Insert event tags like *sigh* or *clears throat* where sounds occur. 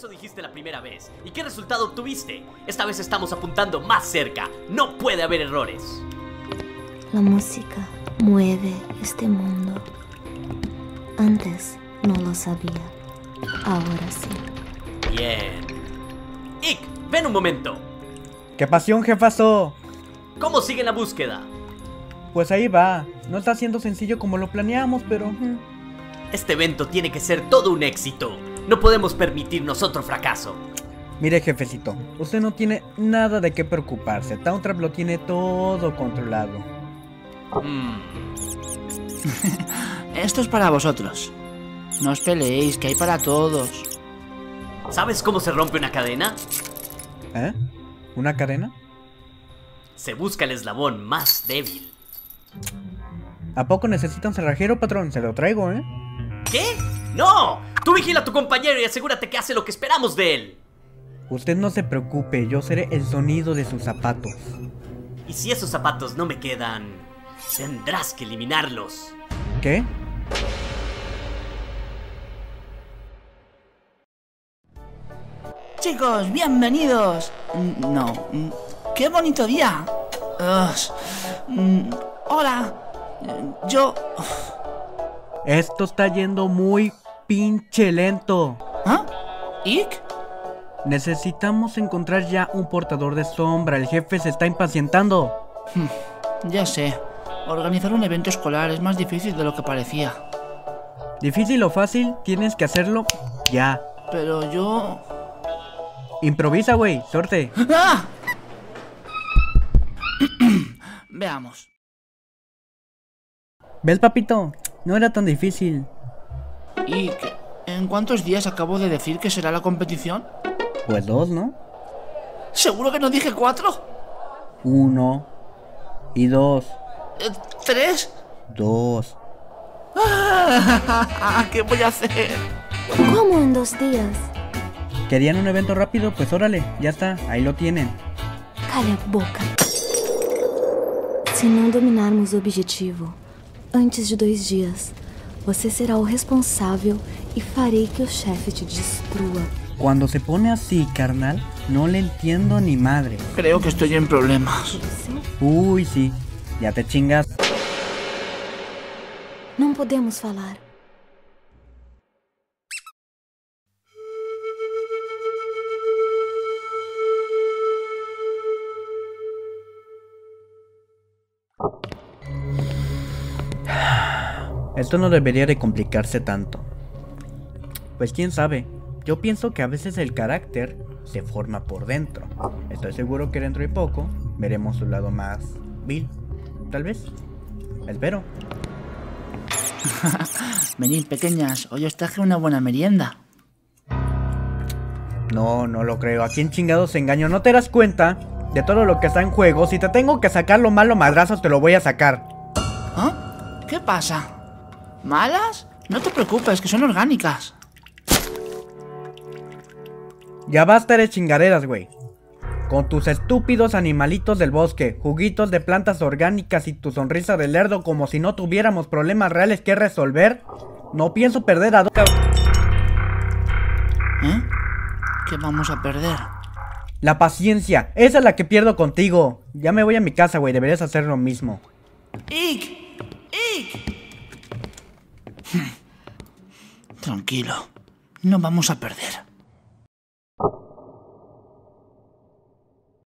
Eso dijiste la primera vez. ¿Y qué resultado obtuviste? Esta vez estamos apuntando más cerca. No puede haber errores. La música mueve este mundo. Antes no lo sabía. Ahora sí. Bien. Ick, ven un momento. ¿Qué pasión, jefazo? ¿Cómo sigue la búsqueda? Pues ahí va. No está siendo sencillo como lo planeamos, pero... Este evento tiene que ser todo un éxito. No podemos permitirnos otro fracaso. Mire, jefecito, usted no tiene nada de qué preocuparse. Towntrap lo tiene todo controlado. Mm, *laughs* Esto es para vosotros. No os peleéis, que hay para todos. ¿Sabes cómo se rompe una cadena? ¿Eh? ¿Una cadena? Se busca el eslabón más débil. ¿A poco necesita un cerrajero, patrón? Se lo traigo, ¿eh? ¿Qué? ¡No! Tú vigila a tu compañero y asegúrate que hace lo que esperamos de él. Usted no se preocupe, yo seré el sonido de sus zapatos. Y si esos zapatos no me quedan, tendrás que eliminarlos. ¿Qué? Chicos, bienvenidos. Mm, No, mm, qué bonito día. Ugh. Mm, Hola. Yo... Esto está yendo muy pinche lento. ¿Ah? ¿Ick? Necesitamos encontrar ya un portador de sombra. El jefe se está impacientando. Ya sé. Organizar un evento escolar es más difícil de lo que parecía. Difícil o fácil, tienes que hacerlo ya. Pero yo... Improvisa, güey. Suerte. ¡Ah! *clears throat* Veamos. ¿Ves, papito? No era tan difícil. ¿Y en cuántos días acabo de decir que será la competición? Pues dos, ¿no? ¿Seguro que no dije cuatro? Uno. Y dos. Eh, ¿Tres? Dos. Ah, ¿Qué voy a hacer? Como em dois dias? ¿Querían un evento rápido? Pues órale, ya está, ahí lo tienen. Calha a boca. Se não dominarmos o objetivo antes de dois dias, você será o responsável e farei que o chefe te destrua. Cuando se pone así, carnal, no le entiendo ni madre. Creo que estoy en problemas. Você? Uy, sí, ya te chingas. Não podemos falar. Esto no debería de complicarse tanto. Pues quién sabe, yo pienso que a veces el carácter se forma por dentro. Estoy seguro que dentro de poco veremos su lado más vil. Tal vez. Espero. *laughs* Venid, pequeñas, hoy os traje una buena merienda. No, no lo creo. ¿A quién chingados engaño? ¿No te das cuenta de todo lo que está en juego? Si te tengo que sacar lo malo madrazos, te lo voy a sacar. ¿Ah? ¿Qué pasa? ¿Malas? No te preocupes, que son orgánicas. Ya basta de chingaderas, güey. Con tus estúpidos animalitos del bosque, juguitos de plantas orgánicas y tu sonrisa de lerdo como si no tuviéramos problemas reales que resolver, no pienso perder a... ¿Eh? ¿Qué vamos a perder? La paciencia, esa es la que pierdo contigo. Ya me voy a mi casa, güey, deberías hacer lo mismo. ¡Ick! ¡Ick! Tranquilo, no vamos a perder.